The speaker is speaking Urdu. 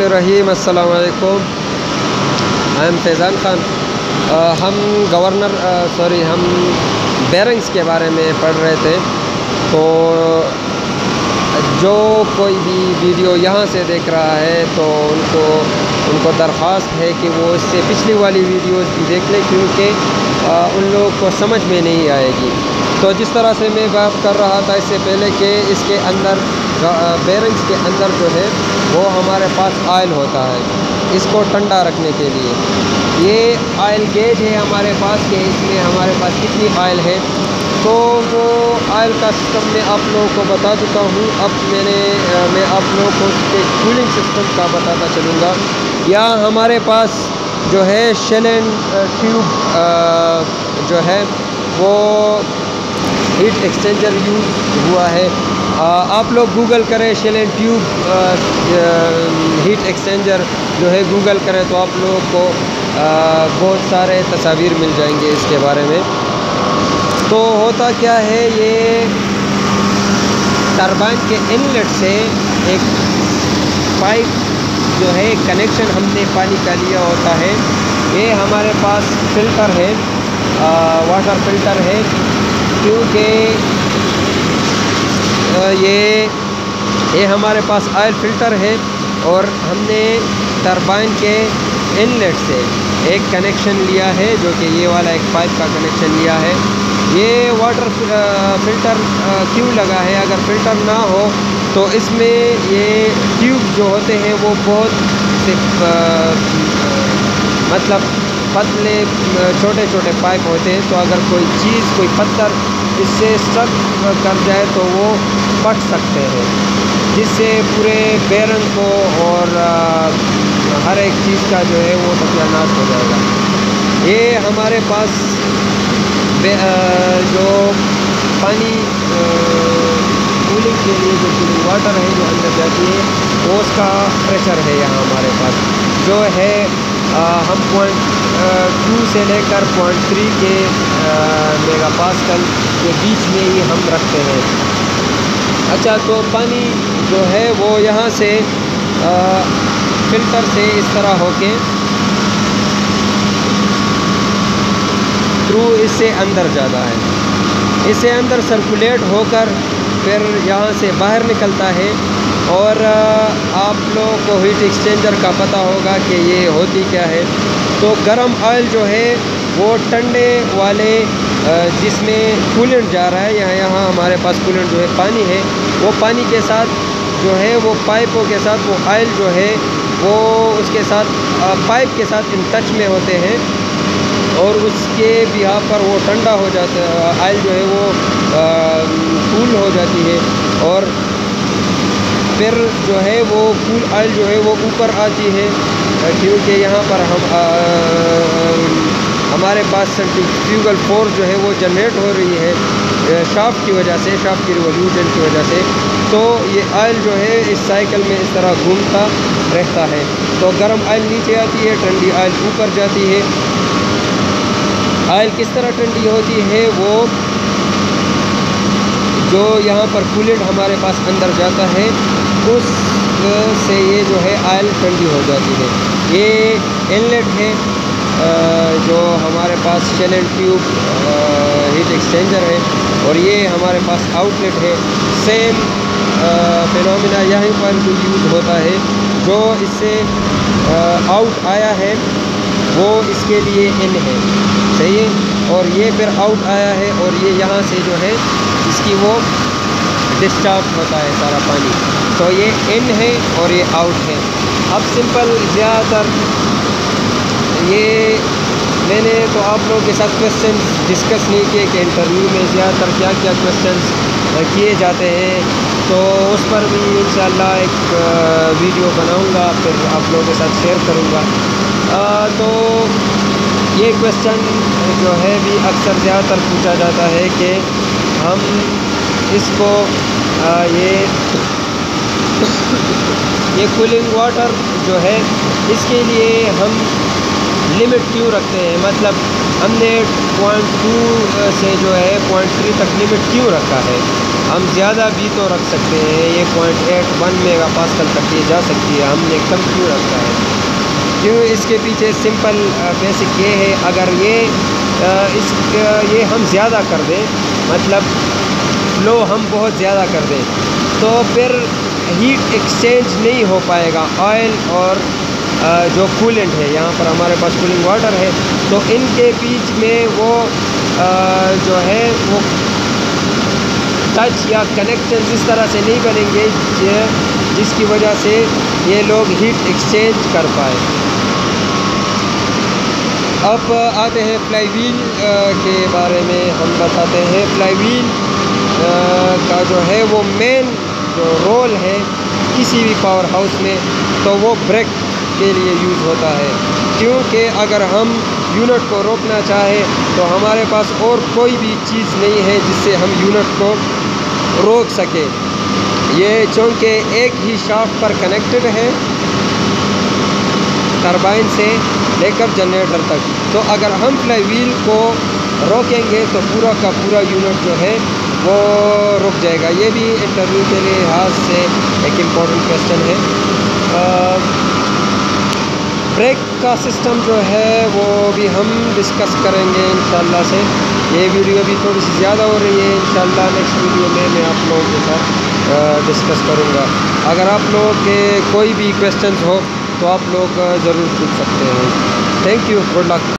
الرحمن الرحیم، السلام علیکم. I am Faizan Khan. ہم گورنر سوری ہم بیرنگس کے بارے میں پڑھ رہے تھے. تو جو کوئی بھی ویڈیو یہاں سے دیکھ رہا ہے، تو ان کو ان کو درخواست ہے کہ وہ اس سے پچھلی والی ویڈیوز بھی دیکھ لیں، کیونکہ ان لوگوں کو سمجھ میں نہیں آئے گی. تو جس طرح سے میں بات کر رہا تھا اس سے پہلے کہ اس کے اندر بیرنگس کے اندر جو ہے، وہ ہمارے پاس آئل ہوتا ہے۔ اس کو ٹھنڈا رکھنے کے لیے۔ یہ آئل گیج ہے ہمارے پاس کہ اس میں ہمارے پاس کتنی آئل ہے۔ تو وہ آئل کا سسٹم میں آپ لوگوں کو بتا چکا ہوں۔ اب میں نے میں آپ لوگوں کو اس کے کولنگ سسٹم کا بتاتا چلوں گا۔ یا ہمارے پاس جو ہے شیل اینڈ ٹیوب جو ہے، وہ ہیٹ ایکسچینجر یوز ہوا ہے۔ آپ لوگ گوگل کریں shell and tube heat exchanger جو ہے گوگل کریں تو آپ لوگوں کو بہت سارے تصاویر مل جائیں گے اس کے بارے میں۔ تو ہوتا کیا ہے، یہ ٹربائن کے انلیٹ سے ایک پائپ جو ہے، کنیکشن ہم نے پانی کا لیا ہوتا ہے۔ یہ ہمارے پاس فلٹر ہے واٹر فلٹر ہے۔ کیونکہ یہ یہ ہمارے پاس آئل فلٹر ہے اور ہم نے ٹربائن کے انلیٹ سے ایک کنیکشن لیا ہے جو کہ یہ والا ایک پائپ کا کنیکشن لیا ہے۔ یہ واٹر فلٹر کیوں لگا ہے؟ اگر فلٹر نہ ہو تو اس میں یہ ٹیوب جو ہوتے ہیں وہ بہت مطلب پتلے چھوٹے چھوٹے پائپ ہوتے ہیں، تو اگر کوئی چیز، کوئی پتھر اس سے اسٹرک کر جائے تو وہ پھٹ سکتے ہیں۔ جس سے پورے بیرن کو اور ہر ایک چیز کا جو ہے وہ ستیہ ناش ہو جائے گا۔ یہ ہمارے پاس جو پانی کولنگ کے لیے جو کولنگ واٹر ہے جو اندر جاتی ہے، وہ اس کا پریشر ہے یہاں ہمارے پاس۔ جو ہے ہم پوائنٹ ٹو سے لے کر پوائنٹ تھری کے میگا پاسکل کے بیچ میں ہی ہم رکھتے ہیں۔ اچھا تو پانی جو ہے وہ یہاں سے فلٹر سے اس طرح ہو کے تھرو اس سے اندر جاتا ہے۔ اس سے اندر سرکولیٹ ہو کر پھر یہاں سے باہر نکلتا ہے۔ اور آپ لوگوں کو ہیٹ ایکسچینجر کا پتہ ہوگا کہ یہ ہوتی کیا ہے۔ تو گرم آئل جو ہے، وہ ٹنڈے والے جس میں کولنٹ جا رہا ہے، یہاں یہاں ہمارے پاس کولنٹ جو ہے، پانی ہے۔ وہ پانی کے ساتھ جو ہے، وہ پائپوں کے ساتھ، وہ آئل جو ہے، وہ اس کے ساتھ پائپ کے ساتھ ان ٹچ میں ہوتے ہیں۔ اور اس کے بہا پر وہ ٹھنڈا ہو جاتا ہے آئل جو ہے، وہ کول ہو جاتی ہے۔ اور پھر جو ہے وہ کول آئل جو ہے وہ اوپر آتی ہے، کیونکہ یہاں پر ہم ہمارے پاس سینٹریفیوگل فورس جو ہے وہ جنریٹ ہو رہی ہے شاف کی وجہ سے شاف کی ریولیوشن کی وجہ سے۔ تو یہ آئل جو ہے اس سائیکل میں اس طرح گھومتا رہتا ہے۔ تو گرم آئل نیچے آتی ہے، ٹھنڈی آئل اوپر جاتی ہے۔ آئل کس طرح ٹھنڈی ہوتی ہے؟ وہ جو یہاں پر کولنٹ ہمارے پاس اندر جاتا ہے۔ اس سے یہ جو ہے آئل ٹھنڈی ہو جاتی ہے۔ یہ انلیٹ ہے جو ہمارے پاس shell and tube heat exchanger ہے اور یہ ہمارے پاس آؤٹ لیٹ ہے۔ سیم فینومینا یہیں پر جو یوز ہوتا ہے، جو اس سے آؤٹ آیا ہے، وہ اس کے لیے ان ہے۔ صحیح؟ ہے اور یہ پھر آؤٹ آیا ہے اور یہ یہاں سے جو ہے، اس کی وہ ڈسچارج ہوتا ہے سارا پانی۔ تو یہ ان ہے اور یہ آؤٹ ہے۔ اب سمپل زیادہ تر یہ میں نے تو آپ لوگوں کے ساتھ کوشچنس ڈسکس نہیں کیے کہ انٹرویو میں زیادہ تر کیا کیا کوشچنس کیے جاتے ہیں۔ تو اس پر بھی انشاءاللہ ایک ویڈیو بناؤں گا، پھر آپ لوگوں کے ساتھ شیئر کروں گا۔ تو یہ کوشچن جو ہے بھی اکثر زیادہ تر پوچھا جاتا ہے کہ ہم اس کو یہ یہ کولنگ واٹر جو ہے، اس کے لیے ہم لمٹ کیوں رکھتے ہیں؟ مطلب ہم نے پوائنٹ ٹو سے جو ہے پوائنٹ تھری تک لمٹ کیوں رکھا ہے؟ ہم زیادہ بھی تو رکھ سکتے ہیں، یہ point eight one megapascal تک یہ جا سکتی ہے، ہم نے کم کیوں رکھا ہے؟ کیوں اس کے پیچھے سمپل بیسک یہ ہے، اگر یہ اس یہ ہم زیادہ کر دیں مطلب فلو ہم بہت زیادہ کر دیں۔ تو پھر ہیٹ ایکسچینج نہیں ہو پائے گا۔ آئل اور جو کولنٹ ہے، یہاں پر ہمارے پاس کولنگ واٹر ہے، تو ان کے بیچ میں وہ جو ہے، وہ ٹچ یا کنیکشن اس طرح سے نہیں بنیں گے جس کی وجہ سے یہ لوگ ہیٹ ایکسچینج کر پائے اب آتے ہیں فلائی ویل کے بارے میں ہم بتاتے ہیں۔ فلائی ویل کا جو ہے وہ مین جو رول ہے کسی بھی پاور ہاؤس میں، تو وہ بریک کے لیے یوز ہوتا ہے۔ کیونکہ اگر ہم یونٹ کو روکنا چاہیں تو ہمارے پاس اور کوئی بھی چیز نہیں ہے جس سے ہم یونٹ کو روک سکیں۔ یہ چونکہ ایک ہی شافٹ پر کنیکٹڈ ہے ٹربائن سے لے کر جنریٹر تک۔ تو اگر ہم فلائی ویل کو روکیں گے، تو پورا کا پورا یونٹ جو ہے وہ رک جائے گا۔ یہ بھی انٹرویو کے لحاظ سے ایک امپورٹنٹ کویشچن ہے۔ بریک کا سسٹم جو ہے وہ بھی ہم ڈسکس کریں گے انشاءاللہ سے۔ یہ ویڈیو بھی تھوڑی سی زیادہ ہو رہی ہے۔ انشاءاللہ نیکسٹ ویڈیو میں میں آپ لوگوں کے ساتھ ڈسکس کروں گا۔ اگر آپ لوگوں کے کوئی بھی کویشچنز ہو تو آپ لوگ ضرور پوچھ سکتے ہیں۔ Thank you good luck